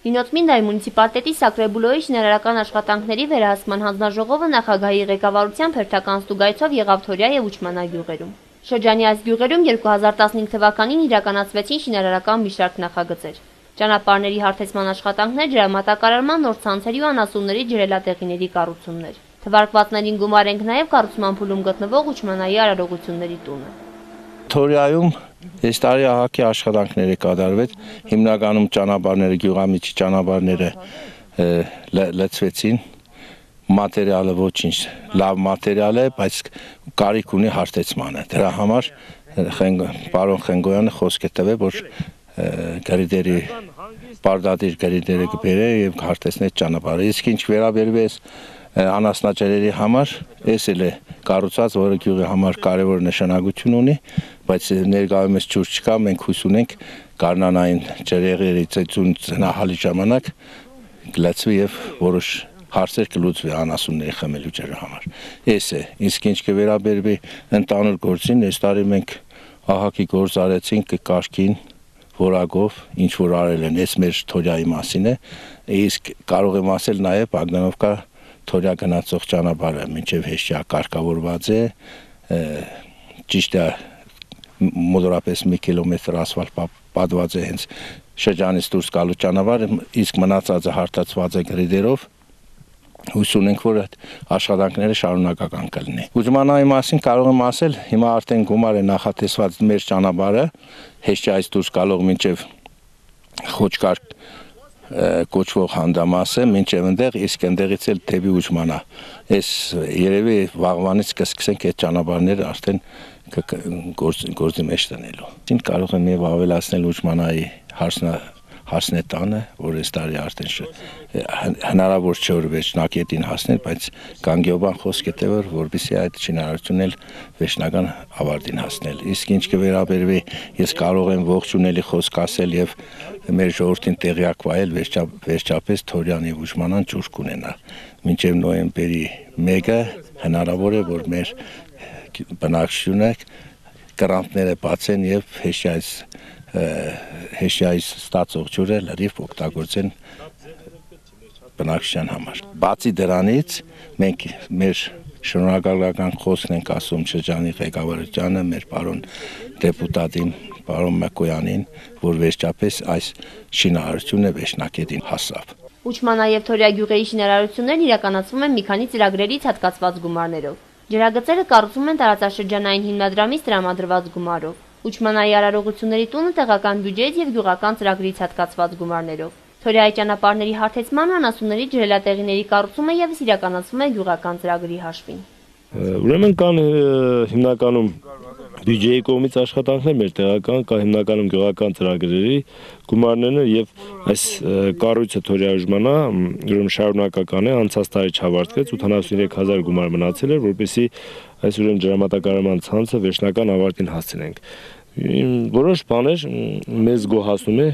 Լինոց-Մինդայի մունիցիպալիտետի Սակրեբուլոյի շինարարական աշխատանքների վերահսկման հանձնաժողովը նախագահի ղեկավարությամբ հերթական ստուգայցով եղավ Թորյա եւ Ուչմանա գյուղերում։ Շրջանի այս գյուղերում 2015 թվականին իրականացվեցին շինարարական մի շարք նախագծեր։ Ճանապարհների հարթեցման աշխատանքներ, ջրամատակարարման նոր ցանցերի ու անասունների ջրելատեղիների կառուցումներ։ Թվարկվածներին գումար ենք նաև կառուցման փուլում գտնվող Ուչմանայի արարողությունների տունը։ Թորիայում այս տարի ահակի աշխատանքները կատարվեց, հիմնականում ճանապարհները, գյուղամիջի ճանապարհները լցվեցին, մատերիալը ոչինչ, լավ մատերիալ է, բայց կարիք ունի հարթեցմանը։ Դրա համար պարոն Խենգոյանը խոսք է տվել, որ գրիդերի բարդադիր գրիդերը կբերե եւ հարթեցնե ճանապարհը։ Իսկ ինչ վերաբերվի անասնաճերերի համար, էս էլ է կառուցած, որը գյուղի համար կարևոր նշանակություն ունի, բայց ներկայումս ջուր չկա, մենք հույս ունենք գարնանային ջրեղերի ծեծուն ծնահալի ժամանակ գլացվի եւ որոշ հարցեր կլուծվի անասունների խմելու ջրի համար։ Էս է, իսկ ինչ կվերաբերվի ընդանուր գործին, այս տարի մենք ահակի գործ արեցինք կարգին որակով, ինչ որ արել են, այս մեր թորյայի մասին է, իսկ կարող եմ ասել նաև Ագդանովկա թորյա գնացող ճանապարհը մինչև հեշտյա կարգավորված է ճիշտ է մոտորապես 1 կիլոմետր ասֆալտ պատված է հենց շրջանից դուրս գալու ճանապարհը, իսկ մնացածը հարթացված է գրիդերով հույս ունենք, որ այդ աշխատանքները շարունակական կլինի։ Ուզմանայի մասին կարող եմ ասել, հիմա արդեն գումար է նախատեսված մեր ճանապարհը հեշտյայից դուրս գալող մինչև խոչկար կոչվող հանդամասը մինչև այնտեղ իսկ այնտեղից էլ թեպի ուժմանա այս երևի վաղվանից կսկսենք այդ ճանապարհները արդեն գործի մեջ տնելու ինչ կարող եմ եւ ավելացնել ուժմանայի հարցնա հասնետանը, որ այս տարի արդեն հնարավոր չէ որ վերջնակետին հասնել, բայց Գանգյոբան խոսք է տևոր, որբիսի այդ շինարարությունն էլ վերջնական ավարտին հասնել։ Իսկ ինչ կվերաբերվի, ես կարող եմ ողջունելի խոսք ասել եւ մեր ժողովրդին տեղյակ վայել վերջապես Թորյանի ուժմանան ճուր կունենա։ Մինչև նոյեմբերի 1-ը հնարավոր է որ մեր բնակչությունը գրանտները բացեն եւ հեշյայից հեշյայից ստացող ջուրը լրիվ օգտագործեն բնակչության համար։ Բացի դրանից մենք մեր շնորհակալական խոսքն ենք ասում շրջանի ղեկավարությանը, մեր պարոն դեպուտատին, պարոն Մակոյանին, որ վերջապես այս շինարարությունը վերջնակետին հասավ։ Ուչմանա եւ Թորյա գյուղերի շինարարություններն իրականացվում են մի քանի ծրագրերից հատկացված գումարներով։ Ջրագծերը կառուցվում են տարածաշրջանային հիմնադրամից տրամադրված գումարով։ Ուչմանայի արարողությունների տունը տեղական բյուջեից եւ գյուղական ծրագրից հատկացված գումարներով։ Թորիայի ճանապարհների հարթեցման անասունների ջրելատեղիների կառուցումը եւս իրականացվում է գյուղական ծրագրի հաշվին։ Ուրեմն կան հիմնականում բյուջեի կողմից աշխատանքներ մեր տեղական կա հիմնականում գյուղական ծրագրերի գումարներն եւ այս կառույցը թորիաժմանա ուրեմն շարունակական է անցած տարի չավարտվեց 83000 գումար մնացել էր որպեսի այս ուրեմն ջրամատակարարման ցանցը վերջնական ավարտին հասցնենք որոշ բաներ մեզ գոհացնում է,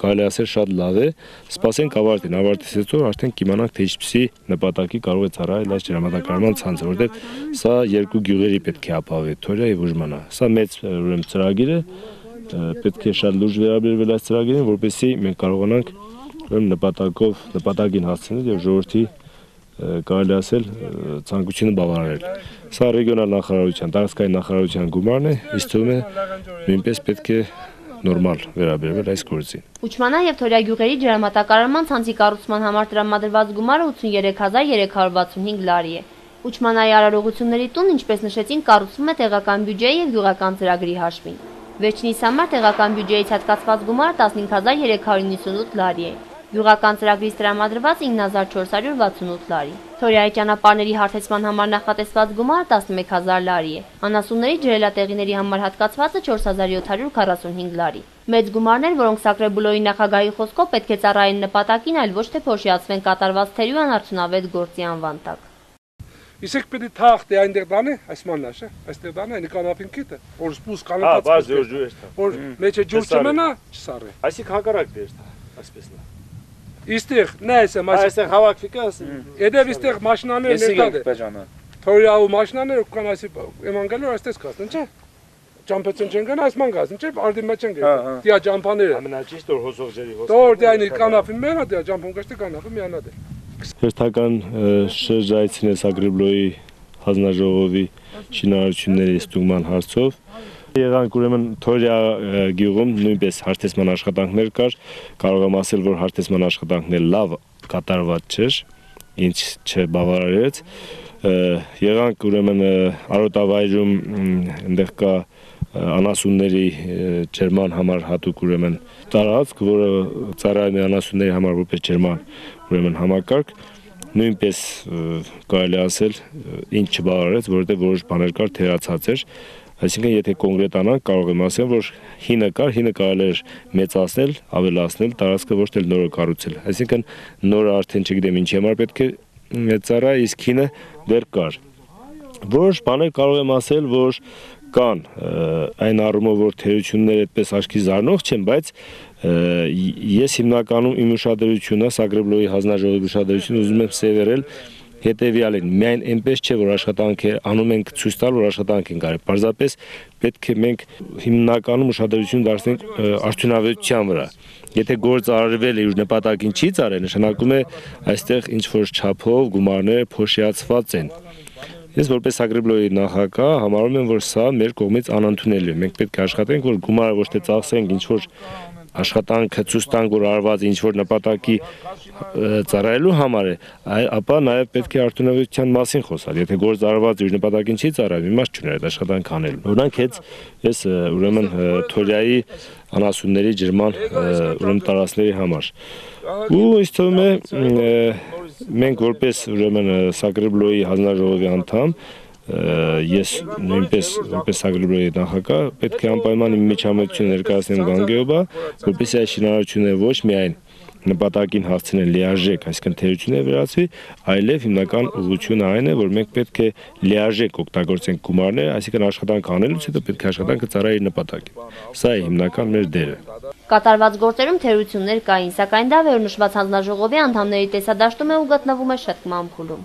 կարելի ասել շատ լավ է։ Սպասենք ավարտին, ավարտից հետո արդեն կիմանանք թե ինչպեսի նպատակի կարող է ծառայել այս ջրամատակարարման ցանցը, որտեղ սա երկու գյուղերի պետք է ապավի, Թորիա եւ Ուժմանա։ Սա մեծ ուրեմն ծրագիր է, պետք է շատ լուրջ վերաբերվել այս ծրագիրին, որպեսզի մենք կարողանանք ուրեմն նպատակով նպատակին հասցնել եւ ժողովրդի կարելի ասել ցանկությունը բավարարել։ Սա ռեգիոնալ նախարարության, տարածքային նախարարության գումարն է, իսկ թվում է նույնպես պետք է նորմալ վերաբերվել այս գործին։ Ուչմանա եւ Թորյա գյուղերի ջրամատակարարման ցանցի կառուցման համար տրամադրված գումարը 83365 լարի է։ Ուչմանայի արարողությունների տուն, ինչպես նշեցին, կառուցվում է տեղական բյուջեի եւ գյուղական ծրագրի հաշվին։ Վերջինիս համար տեղական բյուջեից հատկացված գումարը 15398 լարի է։ Գյուղական ծրագրից տրամադրված 9468 լարի։ Թորիայի ճանապարհների հարթեցման համար նախատեսված գումարը 11000 լարի է։ Անասունների ջրելատեղիների համար հատկացվածը 4745 լարի։ Մեծ գումարներ, որոնք Սակրեբուլոյի նախագահի խոսքով պետք է ծառայեն նպատակին, այլ ոչ թե փոշիացվեն կատարված թերի ու անարդյունավետ գործի անվան տակ։ Իսկ պետք է թախտի այնտեղ դանը, այս մանաշը, այստեղ դանը, այն կանապին կիտը, որ սպուս կանապած։ Հա, բաց ջուր ջուր։ Որ մեջը ջուր չմնա, չսարի։ Այսինքն հակառակ դեր, այսպես լա։ Իստեղ նայես եմ, այսինքն հավաքվի կաս։ Եդև իստեղ մաշինաներ ներկա դե։ Թորիա ու մաշինաներ կան այսի, էման գալու այստեղ կասն, չէ՞։ ճամփեցին չեն գան, այս ման գազին, չէ՞, արդիմա չեն Հա, հա։ գան։ Դիա ճամփաները։ ամենաճիշտ որ հոսող ջերի հոսք Դոր դիանի կանաֆին մենա դիա ճամփուն գաշտի կանաֆը միանա դե։ հերթական շրջայցին է Սագրիբլոյի հանձնաժողովի շինարարությունների ստուգման հարցով Եղանք ուրեմն Թորիա գյուղում նույնպես հարթեսման աշխատանքներ կար, կարող եմ ասել, որ հարթեսման աշխատանքները լավ կատարված չէր, ինչ չբավարարեց։ Եղանք ուրեմն Արոտավայրում այնտեղ կա անասունների ջերման համար հատուկ ուրեմն տարածք, որը ծառայում է անասունների համար որպես ջերման ուրեմն համակարգ նույնպես կարելի ասել ինչ չբավարարեց, որովհետև որոշ բաներ կար թերացած էր Այսինքն եթե կոնկրետանանք կարող եմ ասել, որ հինը կար, հինը կարելի էր մեծացնել, ավելացնել, տարածքը ոչ թե նորը կառուցել։ Այսինքն նորը արդեն չգիտեմ ինչի համար պետք է ծառա, իսկ հինը դեռ կար։ Որոշ բաներ կարող եմ ասել, որ կան այն առումով, որ թերությունները այդպես աչքի զարնող չեն, բայց ես հիմնականում իմ ուշադրությունը Սագրեբլոյի հանձնաժողովի ուշադրությունը ուզում եմ սևեռել հետեւյալին միայն այնպես չէ որ աշխատանք է անում ենք ցույց տալ որ աշխատանք են կարել պարզապես պետք է մենք հիմնականում ուշադրություն դարձնենք արդյունավետության վրա եթե գործ արվել է ու նպատակին չի ծարել նշանակում է այստեղ ինչ որ չափով գումարները փոշիացված են Ես որպես Ագրիբլոյի նախակա համարում եմ, որ սա մեր կողմից անընդունելի է։ Մենք պետք է աշխատենք, որ գումարը ոչ թե ծախսենք ինչ որ աշխատանքը ցույց տանք, որ արված ինչ որ նպատակի ծառայելու համար է, ապա նաև պետք է արդյունավետության մասին խոսալ։ Եթե գործ արված իր նպատակին չի ծառայում, իմաստ չուներ այդ աշխատանք անել։ Օրինակ հենց ես ուրեմն Թորիայի անասունների ջրման ը, ուրեմն տարածքների համար ու ինձ թվում է մենք որպես ուրեմն ը, Սագրիբլոյի հանձնաժողովի անդամ ես նույնպես որպես Սագրիբլոյի նախակա պետք է անպայման իմ միջամտություն ներկայացնեմ Գանգեոբա, որպեսզի այս շինարարությունը ոչ միայն նպատակին հասցնեն լիարժեք, այսինքն թերությունները վերացվի, այլև հիմնական ուղղությունը այն է, որ մենք պետք է լիարժեք օգտագործենք գումարները, այսինքն աշխատանք անելուց հետո պետք է աշխատանքը ծառայի նպատակին։ Սա է հիմնական մեր դերը։ Կատարված գործերում թերություններ կային, սակայն դա վերնշված հանձնաժողովի անդամների տեսադաշտում է ու գտնվում է շտկման փուլում։